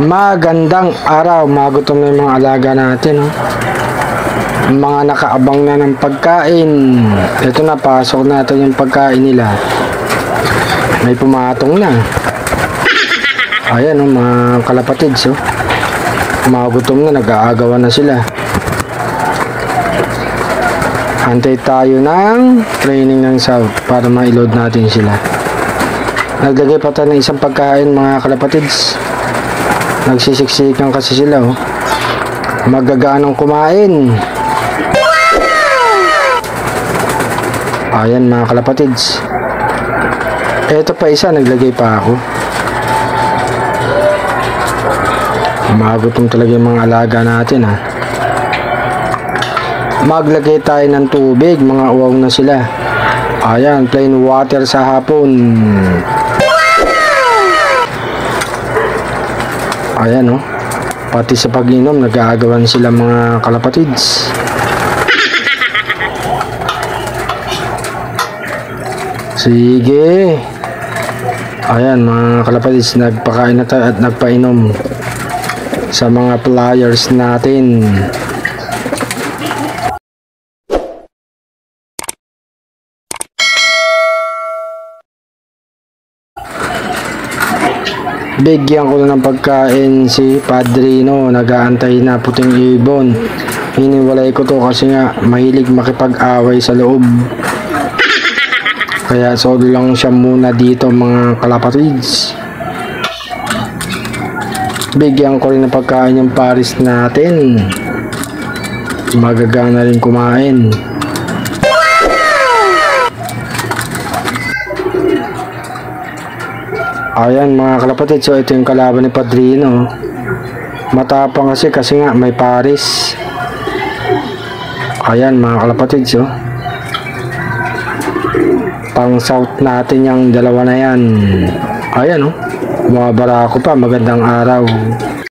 Magandang araw, magutom na yung mga alaga natin. Oh. Mga nakaabang na ng pagkain. Ito na, pasok natin yung pagkain nila. May pumatong na. Ayan, oh, mga kalapatids. Oh. Magutom na, nag-aagawan na sila. Antay tayo ng training ng South para ma-load natin sila. Naglagay pa tayo ng isang pagkain mga kalapatids. Nagsisiksikan kasi sila oh. Magaganong kumain. Ayan mga kalapatids. Eto pa isa, naglagay pa ako. Magutom talaga yung mga alaga natin ha. Maglagay tayo ng tubig, mga uwaw na sila. Ayan, plain water sa hapon. Ayan oh. Pati sa pag-inom, nag-aagawan sila mga kalapatids. Sige. Ayan mga kalapatids, nagpakain na tayo at nagpainom sa mga flyers natin. Bigyan ko na ng pagkain si Padrino, nag-aantay na puting ibon. Hiniwalay ko to kasi nga mahilig makipag-away sa loob. Kaya solo lang siya muna dito mga kalapatids. Bigyan ko rin ng pagkain yung Paris natin. Magagana rin kumain. Ayan mga kalapatid, so ito yung kalaban ni Padrino. Matapang kasi kasi nga may Paris. Ayan mga kalapatid, so. Pang south natin yung dalawa na yan. Ayan oh. Mga barako pa, magandang araw.